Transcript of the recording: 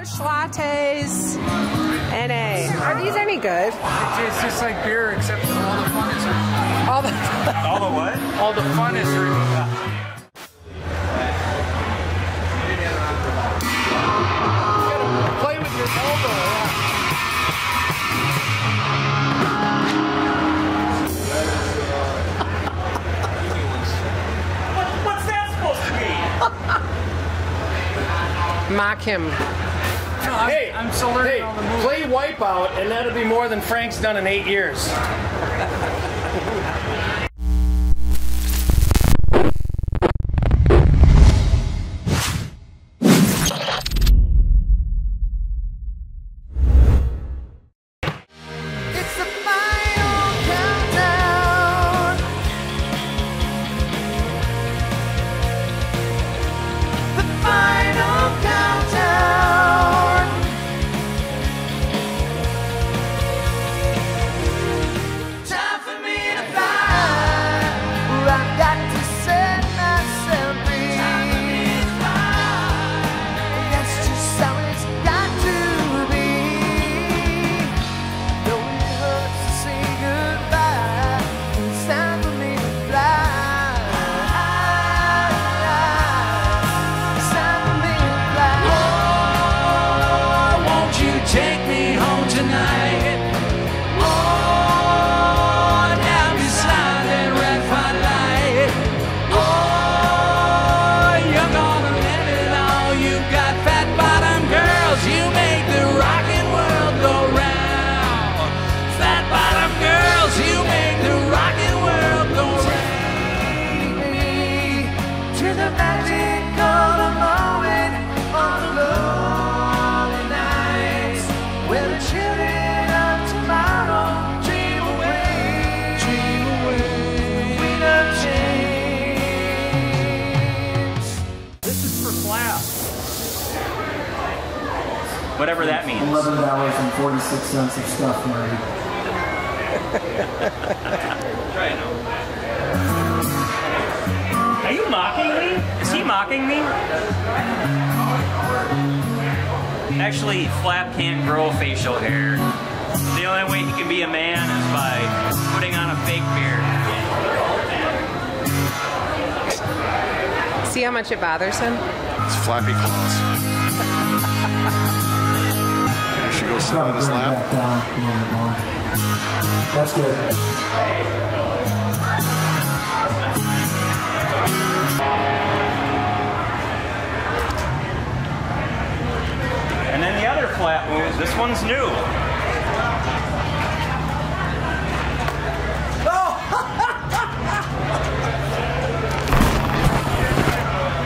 Busch lattes. NA. Are these any good? It tastes just like beer, except all the fun is removed. All the All the what? All the fun is removed. Play with your elbow. yeah. What, what's that supposed to be? mock him. Hey, I'm still learning hey, all the moves. play Wipeout, and that'll be more than Frank's done in eight years. Take me home tonight? Whatever that means. Eleven dollars and forty-six cents of stuff, Murray. Are you mocking me? Is he mocking me? Actually, Flap can't grow facial hair. The only way he can be a man is by putting on a fake beard. See how much it bothers him? It's flappy claws. Here she goes sit on his it lap. back down a little bit more. That's good. And then the other flat moves, this one's new.